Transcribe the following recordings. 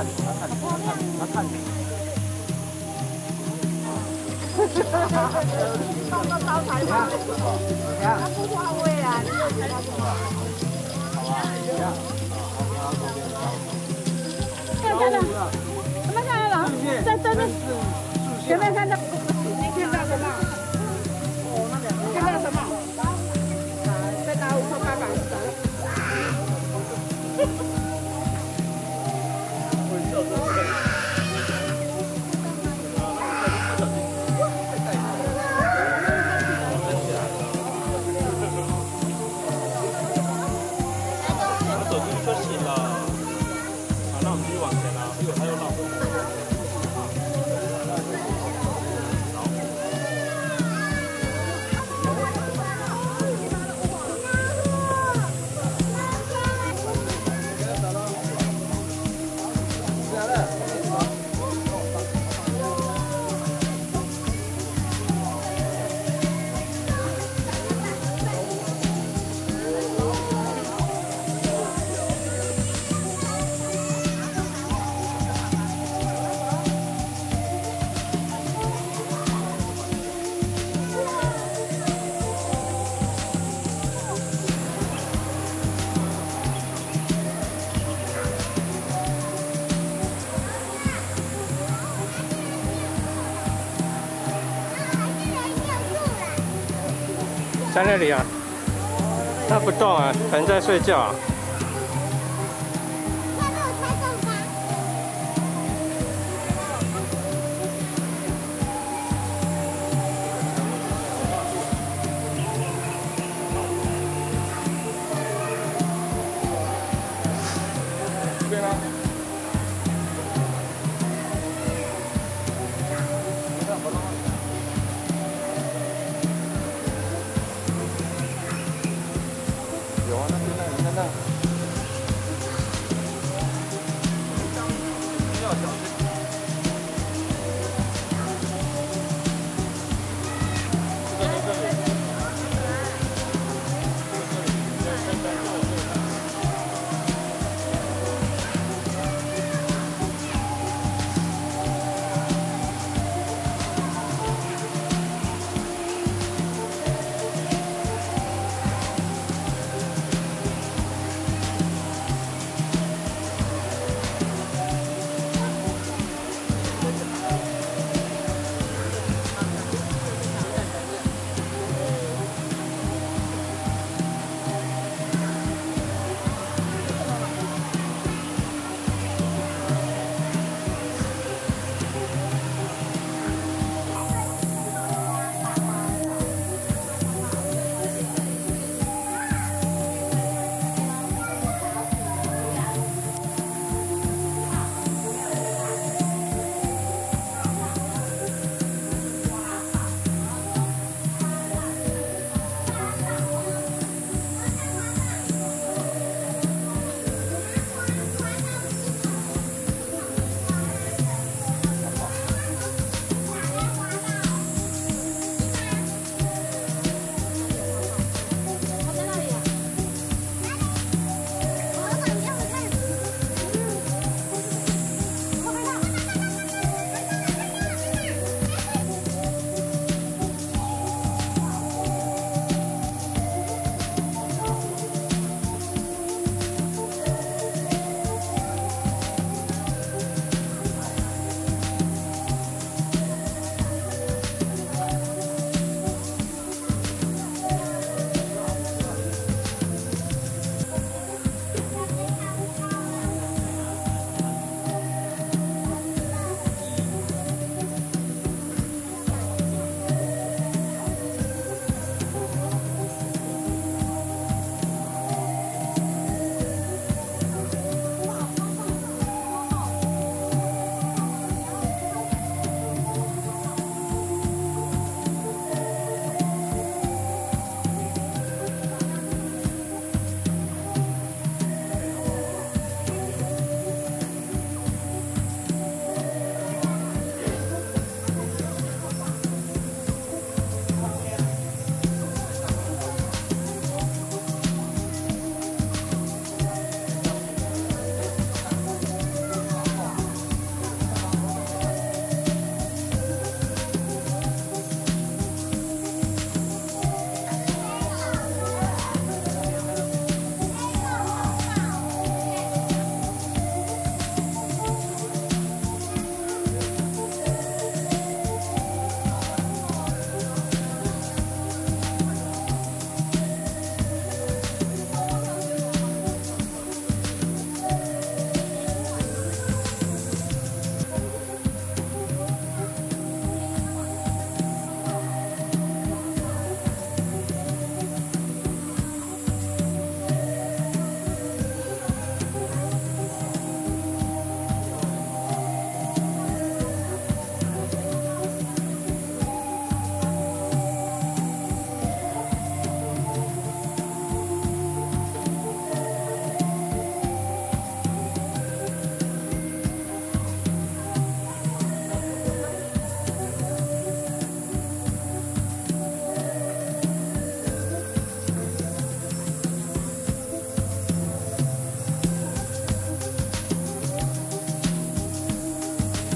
看你，他看你，他看你，他看你。哈哈哈！放到招财吗？他不花位啊，你就觉得什么？好啊，这样。好，好，看看到，我们看到了，在这边，前面看到。在那里啊，它不动啊，可能在睡觉。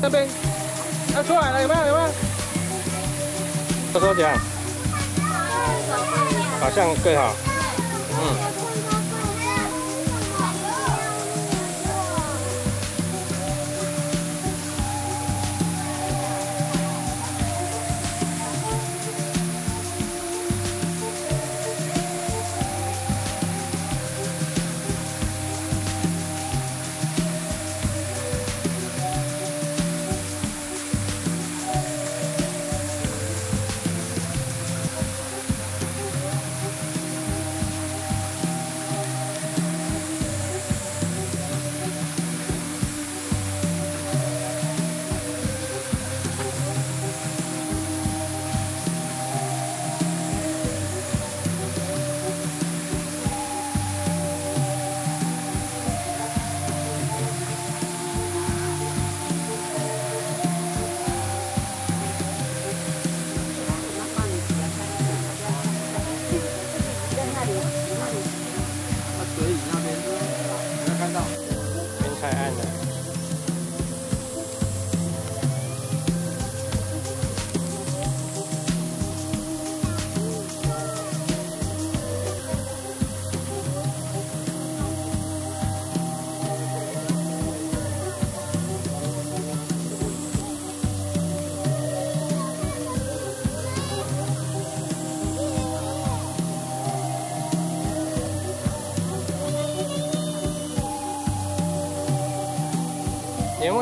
那边，要出来了，有没有？有没有？多少钱？好像更好。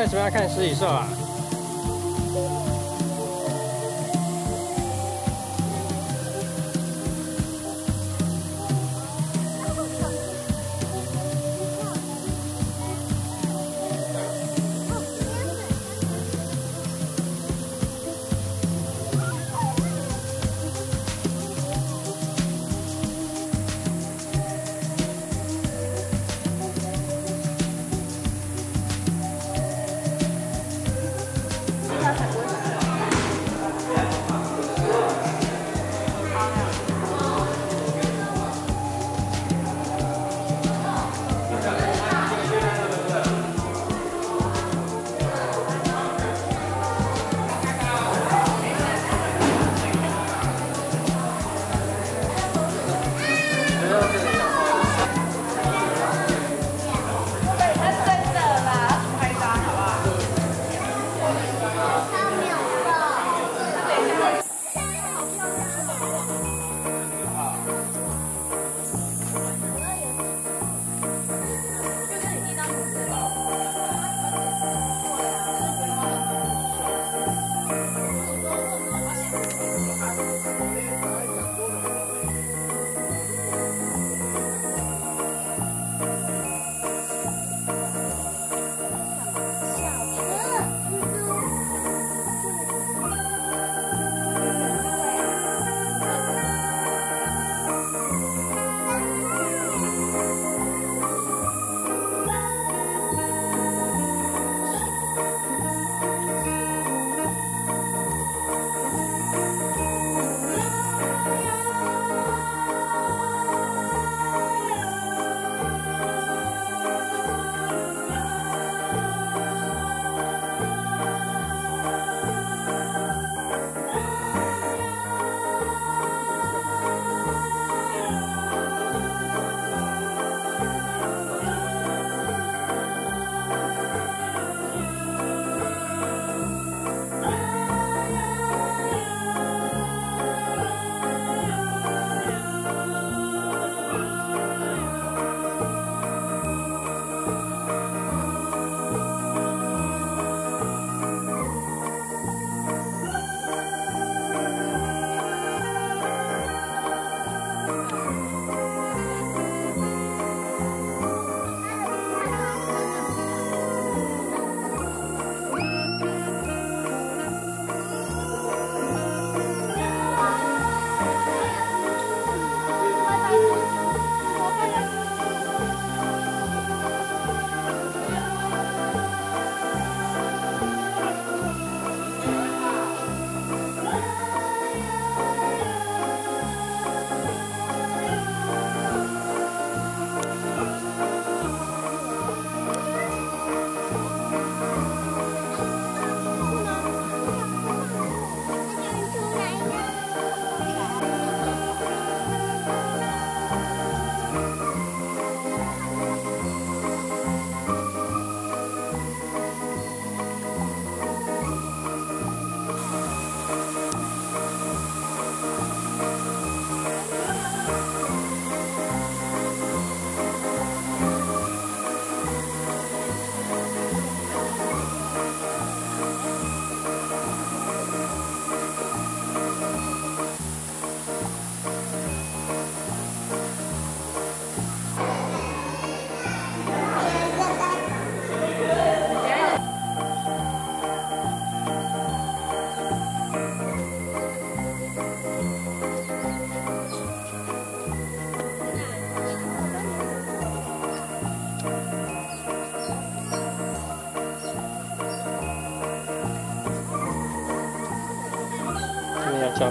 为什么要看食蚁兽啊？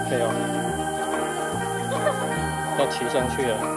加配哦，要骑上去了。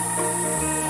Música